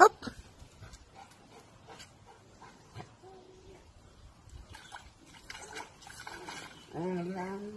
húp à, làm